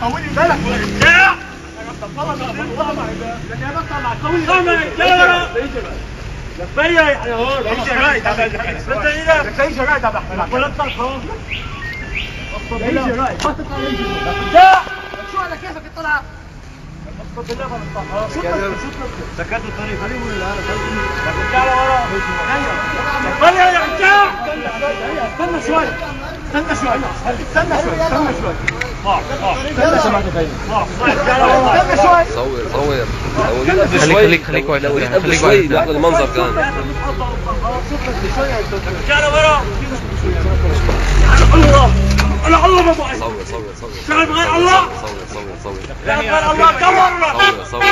طولي بالك يا طلع يا طلع يا تعيش يا إيه تعيش يا رايد يا احمد ولا انت خلاص تعيش يا رايد ما تطلع ليش يا شو على كيفك تطلع اقسم بالله ما بطلع سكت الطريق خليه يقول لا رجاله ورا خلي يا رجال استنى شوي. استنى شوي. استنى شوي. استنى شوي. صور صور قبل خليك- خليك- خليك واقف واقف المنظر كان ورا الله. أنا الله ما صور صور صور. شغل بغير الله صور صور صور بغير الله كبر صور.